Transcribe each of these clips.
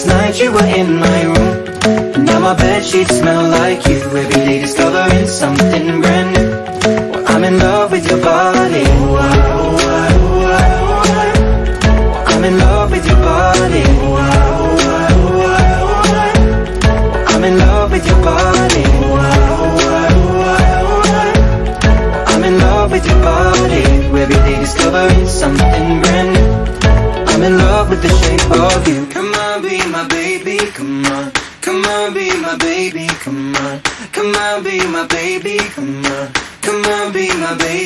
Last night you were in my room. And now my bed sheets smell like you. Every day discovering something brand new. Well, I'm in love with your body.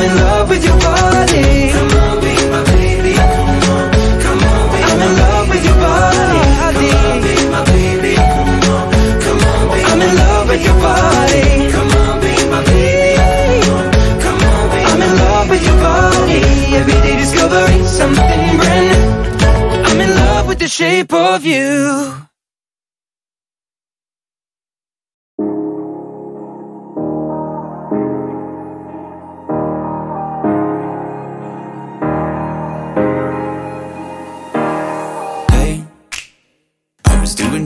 I'm in love with your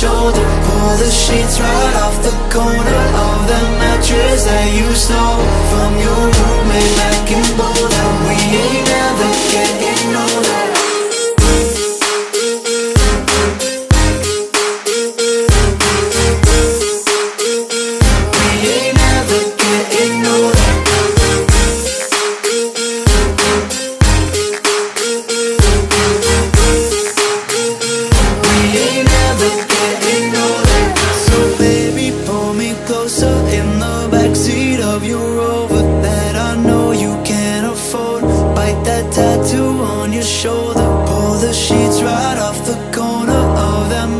shoulder. Pull the sheets right off the corner.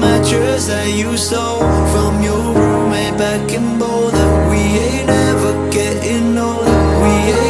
mattress that you stole from your roommate back in Boulder. We ain't ever getting older. We ain't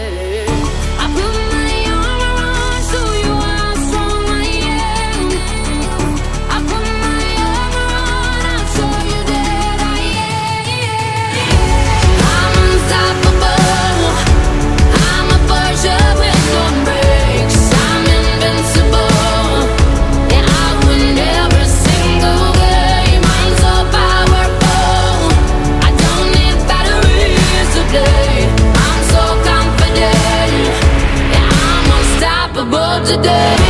today.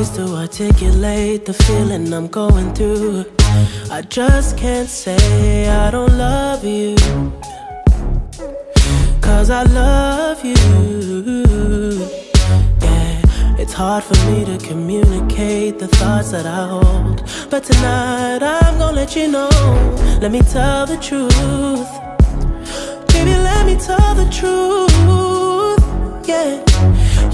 Ways to articulate the feeling I'm going through. I just can't say I don't love you. Cause I love you. Yeah, it's hard for me to communicate the thoughts that I hold. But tonight I'm gonna let you know. Let me tell the truth. Baby, let me tell the truth. Yeah.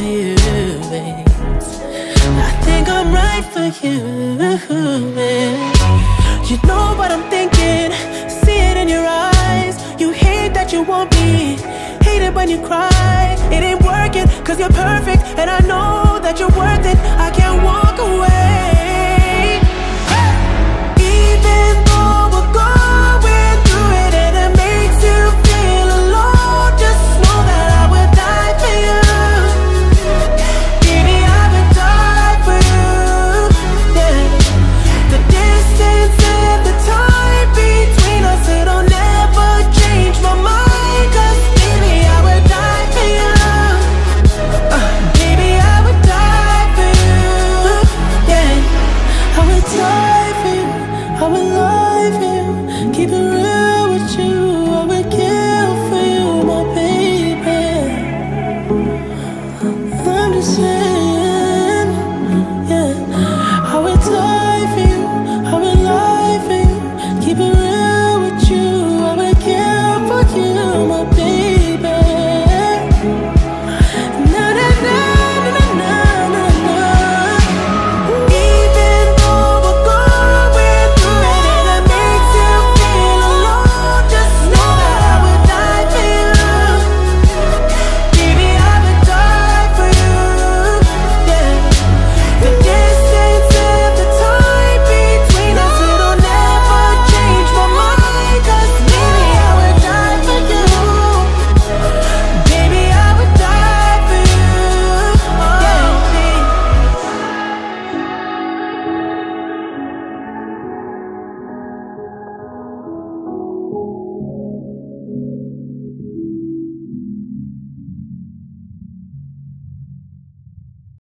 for you, babe. I think I'm right for you. babe. You know what I'm thinking, see it in your eyes. You hate that you want me, hate it when you cry. It ain't working, cause you're perfect, and I know that you're worth it. I can't walk